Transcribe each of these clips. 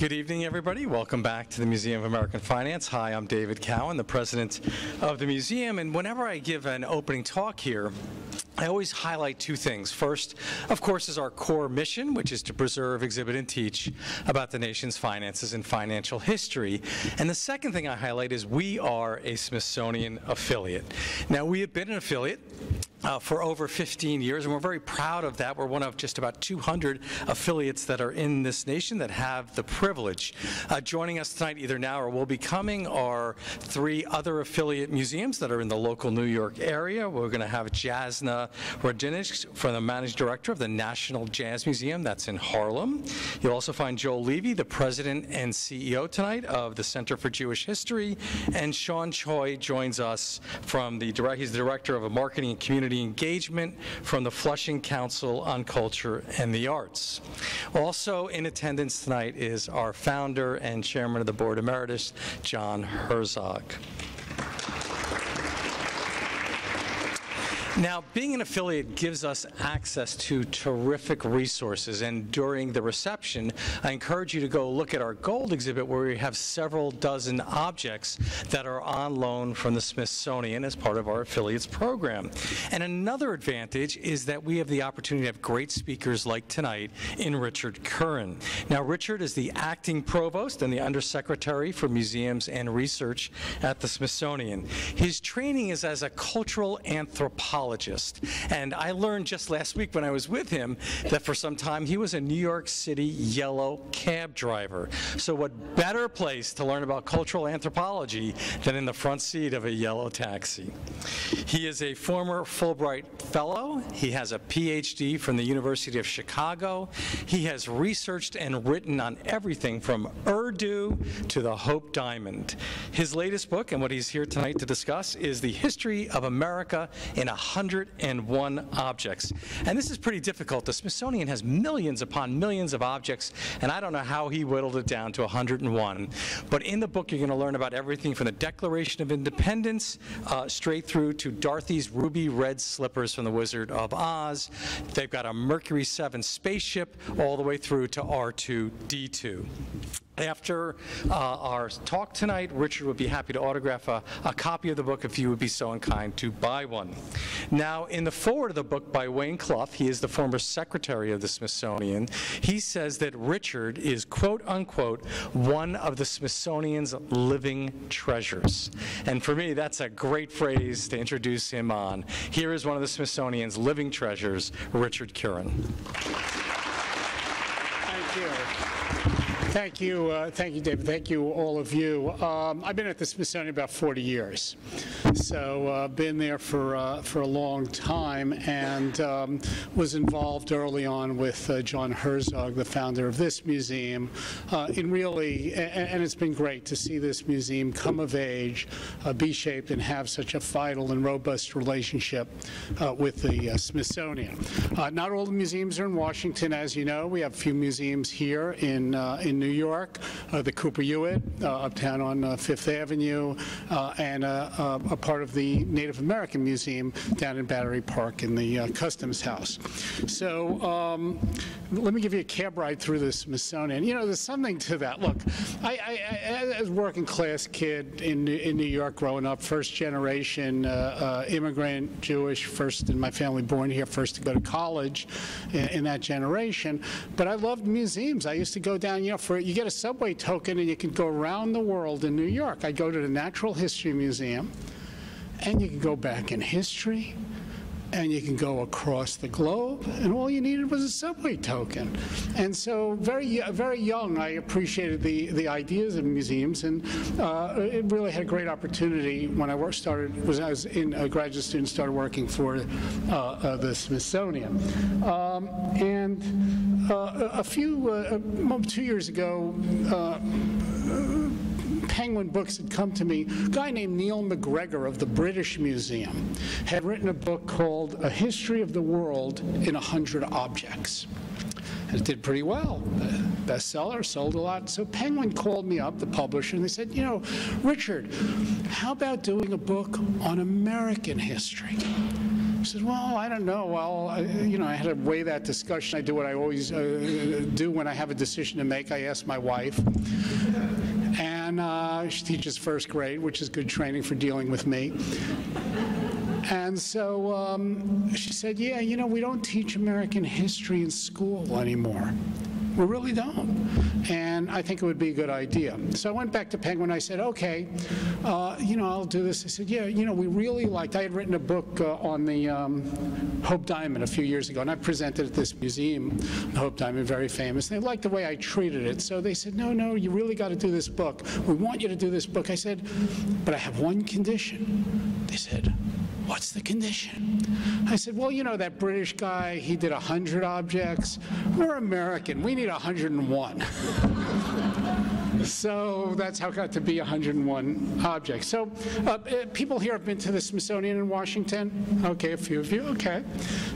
Good evening, everybody. Welcome back to the Museum of American Finance. Hi, I'm David Cowan, the president of the museum. And whenever I give an opening talk here, I always highlight two things. First, of course, is our core mission, which is to preserve, exhibit, and teach about the nation's finances and financial history. And the second thing I highlight is we are a Smithsonian affiliate. Now, we have been an affiliate uh, for over 15 years, and we're very proud of that. We're one of just about 200 affiliates that are in this nation that have the privilege. Uh, joining us tonight, either now or will be coming, are three other affiliate museums that are in the local New York area. We're going to have Jasna Rodinich, from the managing director of the National Jazz Museum, that's in Harlem. You'll also find Joel Levy, the president and CEO tonight of the Center for Jewish History, and Sean Choi joins us from the. He's the director of a marketing and community community engagement from the Flushing Council on Culture and the Arts. Also in attendance tonight is our founder and chairman of the board emeritus, John Herzog. Now, being an affiliate gives us access to terrific resources, and during the reception, I encourage you to go look at our gold exhibit where we have several dozen objects that are on loan from the Smithsonian as part of our affiliates program. And another advantage is that we have the opportunity to have great speakers like tonight in Richard Kurin. Now, Richard is the acting provost and the undersecretary for museums and research at the Smithsonian. His training is as a cultural anthropologist and I learned just last week when I was with him that for some time he was a New York City yellow cab driver. So what better place to learn about cultural anthropology than in the front seat of a yellow taxi? He is a former Fulbright Fellow. He has a PhD from the University of Chicago. He has researched and written on everything from Urdu to the Hope Diamond. His latest book, and what he's here tonight to discuss, is The History of America in a 101 objects. And this is pretty difficult. The Smithsonian has millions upon millions of objects, and I don't know how he whittled it down to 101. But in the book, you're going to learn about everything from the Declaration of Independence uh, straight through to Dorothy's ruby red slippers from The Wizard of Oz. They've got a Mercury 7 spaceship all the way through to R2D2. After uh, our talk tonight, Richard would be happy to autograph a, a, copy of the book if you would be so unkind to buy one. Now, in the foreword of the book by Wayne Clough, he is the former secretary of the Smithsonian, he says that Richard is, quote unquote, one of the Smithsonian's living treasures. And for me, that's a great phrase to introduce him on. Here is one of the Smithsonian's living treasures, Richard Kurin. Thank you. Thank you, uh, thank you, David. Thank you, all of you. Um, I've been at the Smithsonian about 40 years, so uh, been there for uh, for a long time, and um, was involved early on with uh, John Herzog, the founder of this museum, uh, in really, and, it's been great to see this museum come of age, uh, be shaped, and have such a vital and robust relationship with the Smithsonian. not all the museums are in Washington, as you know. We have a few museums here in in New York, uh, the Cooper Hewitt uh, uptown on uh, Fifth Avenue, and a part of the Native American Museum down in Battery Park in the Customs House. So um, let me give you a cab ride through the Smithsonian. You know, there's something to that. Look, I, I, I as a working class kid in, in New York growing up, first generation uh, uh, immigrant, Jewish, first in my family born here, first to go to college in, in, that generation. But I loved museums. I used to go down, you know, for you get a subway token and you can go around the world in New York. I go to the Natural History Museum, and you can go back in history, and you can go across the globe, and all you needed was a subway token. And so, very, very young, I appreciated the, the ideas of museums, and uh, it really had a great opportunity when I worked, started, was I was in a graduate student, started working for uh, uh, the Smithsonian. Um, and uh, a few, uh, two years ago, uh, Penguin Books had come to me. A guy named Neil MacGregor of the British Museum had written a book called A History of the World in a Hundred Objects. It did pretty well. Bestseller, sold a lot. So Penguin called me up, the publisher, and they said, you know, Richard, how about doing a book on American history? I said, well, I don't know. Well, I, you know, I had to weigh that discussion. I do what I always uh, do when I have a decision to make. I ask my wife. And uh, she teaches first grade, which is good training for dealing with me. And so um, she said, yeah, you know, we don't teach American history in school anymore. We really don't. And I think it would be a good idea. So I went back to Penguin. I said, okay, uh, you know, I'll do this. I said, yeah, you know, we really liked, I had written a book uh, on the um, Hope Diamond a few years ago, and I presented at this museum, the Hope Diamond, very famous. They liked the way I treated it. So they said, no, no, you really got to do this book. We want you to do this book. I said, but I have one condition. They said, what's the condition? I said, well, you know, that British guy, he did 100 objects. We're American. We need 101. So that's how it got to be 101 objects. So uh, uh, people here have been to the Smithsonian in Washington. Okay, a few of you. Okay.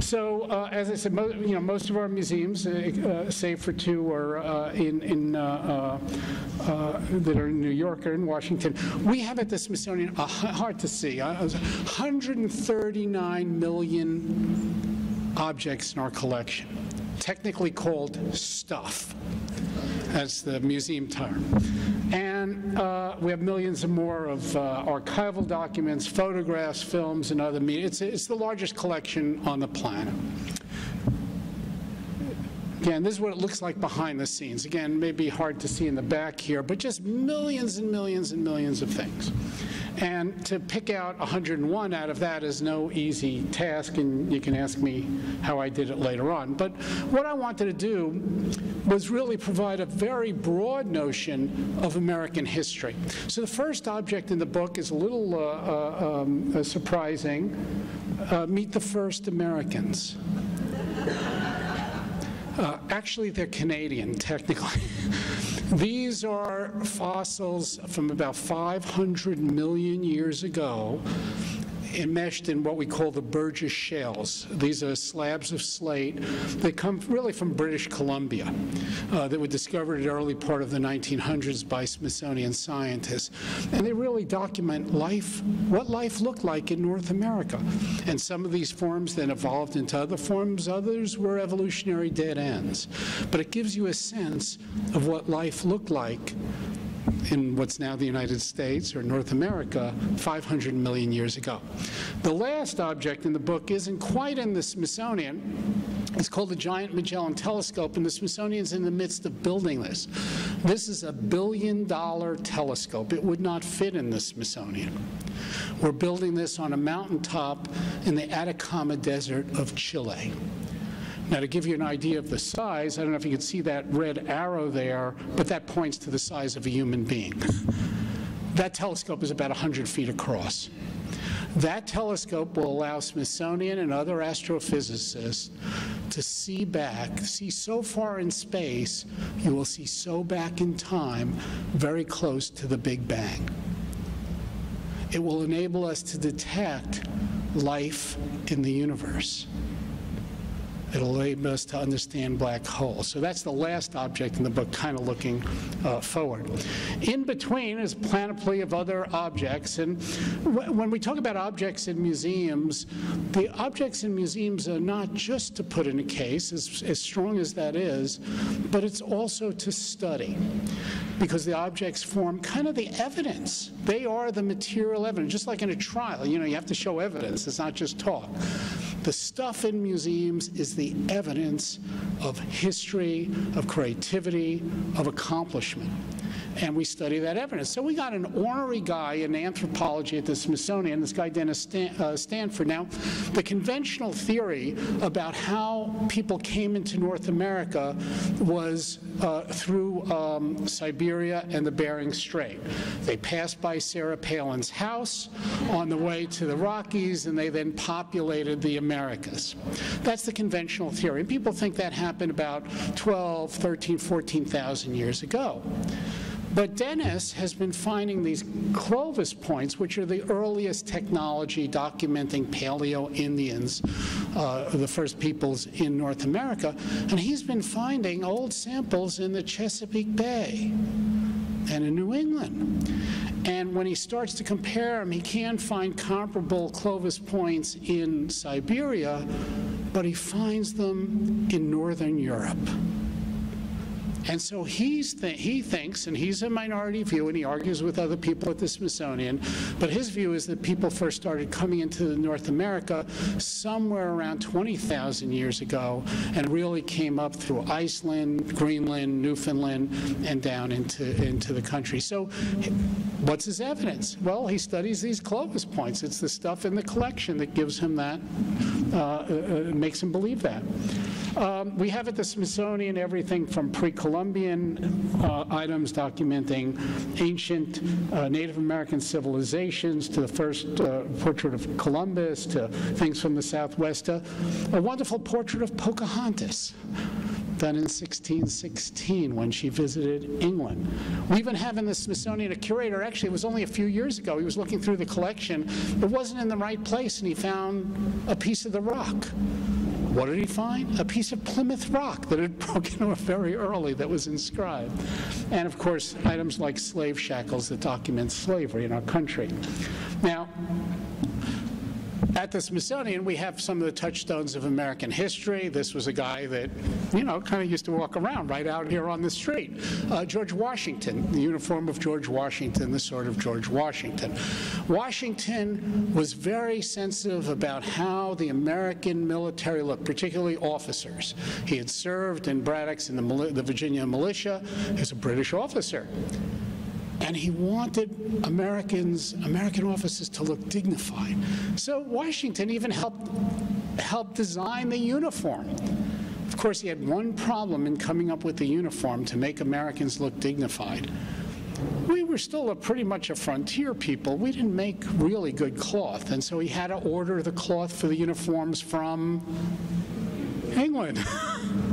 So uh, as I said, you know, most of our museums, uh, uh save for two, are uh, in, in that are in New York or in Washington. We have at the Smithsonian, hard to see, 139 million objects in our collection, technically called stuff. That's the museum term. And uh, we have millions and more of uh, archival documents, photographs, films, and other media. It's, it's the largest collection on the planet. Again, this is what it looks like behind the scenes. Again, may be hard to see in the back here, but just millions and millions and millions of things. And to pick out 101 out of that is no easy task, and you can ask me how I did it later on. But what I wanted to do was really provide a very broad notion of American history. So the first object in the book is a little uh, uh, um, uh, surprising. Uh, meet the first Americans. Uh, actually, they're Canadian, technically. These are fossils from about 500 million years ago enmeshed in what we call the Burgess Shales. These are slabs of slate They come really from British Columbia uh, that were discovered in the early part of the 1900s by Smithsonian scientists. And they really document life, what life looked like in North America. And some of these forms then evolved into other forms, others were evolutionary dead ends. But it gives you a sense of what life looked like in what's now the United States or North America 500 million years ago. The last object in the book isn't quite in the Smithsonian. It's called the Giant Magellan Telescope, and the Smithsonian's in the midst of building this. This is a billion dollar telescope. It would not fit in the Smithsonian. We're building this on a mountaintop in the Atacama Desert of Chile. Now, to give you an idea of the size, I don't know if you can see that red arrow there, but that points to the size of a human being. That telescope is about 100 feet across. That telescope will allow Smithsonian and other astrophysicists to see back, see so far in space, you will see so back in time, very close to the Big Bang. It will enable us to detect life in the universe. It'll enable us to understand black holes. So that's the last object in the book, kind of looking uh, forward. In between is panoply of other objects. And when we talk about objects in museums, the objects in museums are not just to put in a case, as, as strong as that is, but it's also to study because the objects form kind of the evidence. They are the material evidence, just like in a trial. You know, you have to show evidence, it's not just talk. The stuff in museums is the evidence of history, of creativity, of accomplishment and we study that evidence. So we got an ornery guy in anthropology at the Smithsonian, this guy Dennis Stan uh, Stanford. Now, the conventional theory about how people came into North America was uh, through um, Siberia and the Bering Strait. They passed by Sarah Palin's house on the way to the Rockies, and they then populated the Americas. That's the conventional theory. And people think that happened about 12, 13, 14,000 years ago. But Dennis has been finding these Clovis points, which are the earliest technology documenting Paleo-Indians, uh, the first peoples in North America, and he's been finding old samples in the Chesapeake Bay and in New England. And when he starts to compare them, he can find comparable Clovis points in Siberia, but he finds them in Northern Europe. And so he's th- he thinks, and he's a minority view, and he argues with other people at the Smithsonian, but his view is that people first started coming into North America somewhere around 20,000 years ago and really came up through Iceland, Greenland, Newfoundland, and down into, into the country. So what's his evidence? Well, he studies these Clovis points. It's the stuff in the collection that gives him that, uh, uh, uh makes him believe that. Um, we have at the Smithsonian everything from pre-Columbian uh, items documenting ancient uh, Native American civilizations to the first uh, portrait of Columbus to things from the Southwest, a wonderful portrait of Pocahontas done in 1616 when she visited England. We even have in the Smithsonian a curator, actually, it was only a few years ago, he was looking through the collection. It wasn't in the right place, and he found a piece of the rock. What did he find? A piece of Plymouth rock that had broken off very early that was inscribed. And of course, items like slave shackles that document slavery in our country. Now, at the Smithsonian, we have some of the touchstones of American history. This was a guy that, you know, kind of used to walk around right out here on the street. Uh, George Washington, the uniform of George Washington, the sword of George Washington. Washington was very sensitive about how the American military looked, particularly officers. He had served in Braddock's in the, the Virginia militia as a British officer and he wanted Americans, American officers to look dignified. So Washington even helped, helped design the uniform. Of course, he had one problem in coming up with the uniform to make Americans look dignified. We were still a pretty much a frontier people. We didn't make really good cloth, and so he had to order the cloth for the uniforms from England.